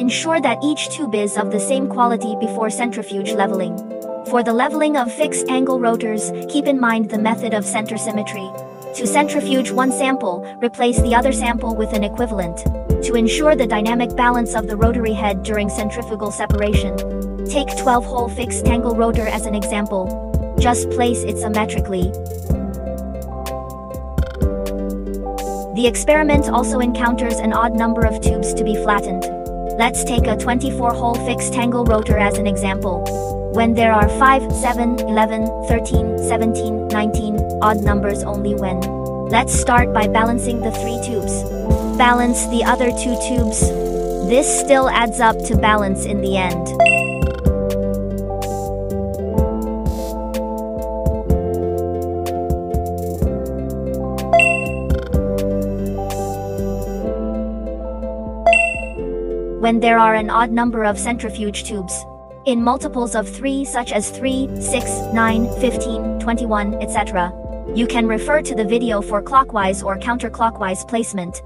Ensure that each tube is of the same quality before centrifuge leveling. For the leveling of fixed angle rotors, keep in mind the method of center symmetry. To centrifuge one sample, replace the other sample with an equivalent. To ensure the dynamic balance of the rotary head during centrifugal separation. Take 12-hole fixed angle rotor as an example. Just place it symmetrically. The experiment also encounters an odd number of tubes to be flattened. Let's take a 24-hole fixed angle rotor as an example. When there are 5, 7, 11, 13, 17, 19, odd numbers only when. Let's start by balancing the three tubes. Balance the other two tubes. This still adds up to balance in the end. When there are an odd number of centrifuge tubes. In multiples of 3 such as 3, 6, 9, 15, 21, etc. You can refer to the video for clockwise or counterclockwise placement.